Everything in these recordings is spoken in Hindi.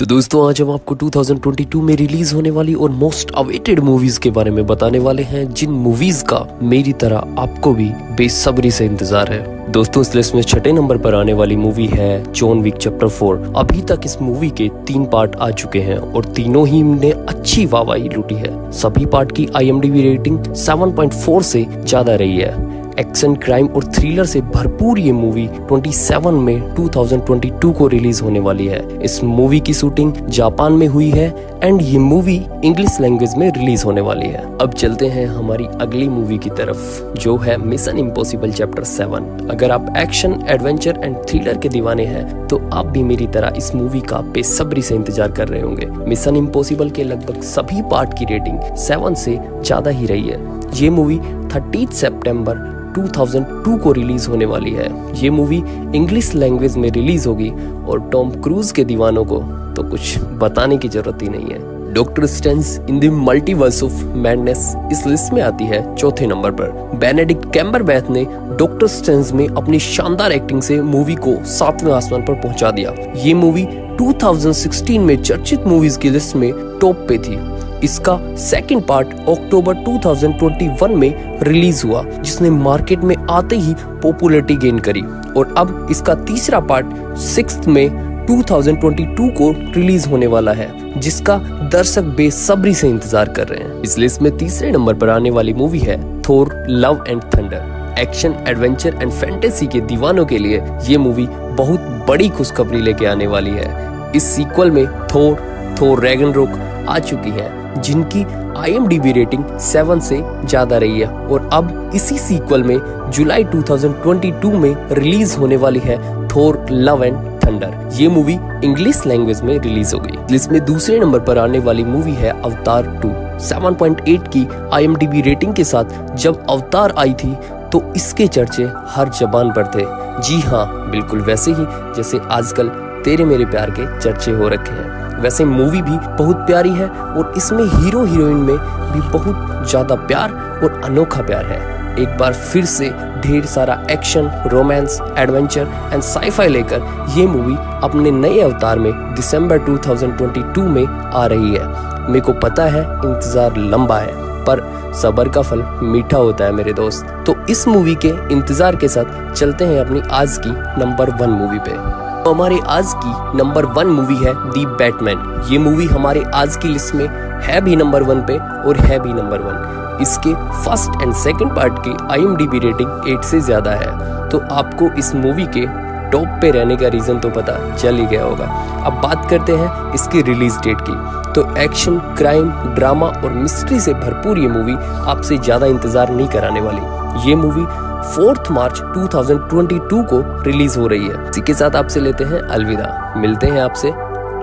तो दोस्तों, आज हम आपको 2022 में रिलीज़ होने वाली और मोस्ट अवेटेड मूवीज़ के बारे में बताने वाले हैं, जिन मूवीज़ का मेरी तरह आपको भी बेसब्री से इंतज़ार है। दोस्तों, इस लिस्ट में छठे नंबर पर आने वाली मूवी है जॉन विक चैप्टर फोर अभी तक इस मूवी के तीन पार्ट आ चुके हैं और तीनों ही ने अच्छी वाहवाही लूटी है। सभी पार्ट की आई रेटिंग 7.4 से ज़्यादा रही है। एक्शन क्राइम और थ्रिलर से भरपूर ये मूवी 27 में 2022 को रिलीज़ होने वाली है। इस मूवी की शूटिंग जापान में हुई है एंड ये मूवी इंग्लिश लैंग्वेज में रिलीज़ होने वाली है। अब चलते हैं हमारी अगली मूवी की तरफ़, जो है मिशन इम्पॉसिबल चैप्टर सेवन। अगर आप एक्शन, एडवेंचर एंड थ्रिलर के दीवाने हैं तो आप भी मेरी तरह इस मूवी का बेसब्री से इंतज़ार कर रहे होंगे। मिशन इम्पोसिबल के लगभग सभी पार्ट की रेटिंग सेवन से ज़्यादा ही रही है। ये मूवी थर्टी सेप्टेम्बर 2002 को रिलीज़ होने वाली है। ये मूवी इंग्लिश लैंग्वेज में रिलीज़ होगी और टॉम क्रूज के दीवानों को तो कुछ बताने की ज़रूरत ही नहीं है। Doctor Strange in the Multiverse of Madness इस लिस्ट में आती है चौथे नंबर पर। बेनेडिक्ट कैम्बरबैथ ने डॉक्टर स्टेंस में अपनी शानदार एक्टिंग से मूवी को सातवें आसमान पर पहुँचा दिया। ये मूवी 2016 में चर्चित मूवीज़ की लिस्ट में टॉप पे थी। इसका सेकंड पार्ट अक्टूबर 2021 में रिलीज़ हुआ, जिसने मार्केट में आते ही पॉपुलरिटी गेन करी। और अब इसका तीसरा पार्ट सिक्स में 2022 को रिलीज़ होने वाला है, जिसका दर्शक बेसब्री से इंतज़ार कर रहे हैं। इस लिस्ट में तीसरे नंबर पर आने वाली मूवी है Thor Love and Thunder action adventure and fantasy के दीवानों के लिए ये मूवी बहुत बड़ी खुशखबरी लेके आने वाली है। इस सीक्वल में थोर थोर रैगन रोक आ चुकी है। जिनकी आईएमडीबी रेटिंग 7 से ज़्यादा रही है और अब इसी सीक्वल में जुलाई 2022 में रिलीज़ होने वाली है थोर लव एंड थंडर ये मूवी इंग्लिश लैंग्वेज में रिलीज़ हो गई। जिसमें दूसरे नंबर पर आने वाली मूवी है अवतार 2 7.8 की आईएमडीबी रेटिंग के साथ जब अवतार आई थी तो इसके चर्चे हर जबान पर थे। जी हाँ बिल्कुल वैसे ही, जैसे आजकल तेरे मेरे प्यार के चर्चे हो रखे हैं। वैसे मूवी भी बहुत प्यारी है और इसमें हीरो हीरोइन में भी बहुत ज़्यादा प्यार और अनोखा प्यार है। एक बार फिर से ढेर सारा action, romance, adventure and sci-fi लेकर ये मूवी अपने नए अवतार में दिसंबर 2022 में आ रही है। मेरे को पता है, इंतज़ार लंबा है, पर सबर का फल मीठा होता है मेरे दोस्त। तो इस मूवी के इंतज़ार के साथ चलते हैं अपनी आज की नंबर वन मूवी पे। हमारे आज की नंबर वन मूवी है दी बैटमैन ये मूवी हमारे आज की लिस्ट में है भी नंबर वन पे और है भी नंबर वन इसके फ़र्स्ट एंड सेकंड पार्ट की आई रेटिंग एट से ज़्यादा है. तो आपको इस मूवी के टॉप पे रहने का रीजन तो पता चल ही गया होगा. अब बात करते हैं इसकी रिलीज़ डेट की. तो एक्शन क्राइम ड्रामा और मिस्ट्री से भरपूर ये मूवी आपसे ज़्यादा इंतज़ार नहीं कराने वाली. ये मूवी फोर्थ मार्च 2022 को रिलीज़ हो रही है। इसी के साथ आपसे लेते हैं अलविदा। मिलते हैं आपसे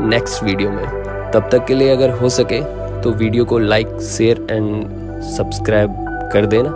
नेक्स्ट वीडियो में। तब तक के लिए अगर हो सके तो वीडियो को लाइक, शेयर एंड सब्सक्राइब कर देना।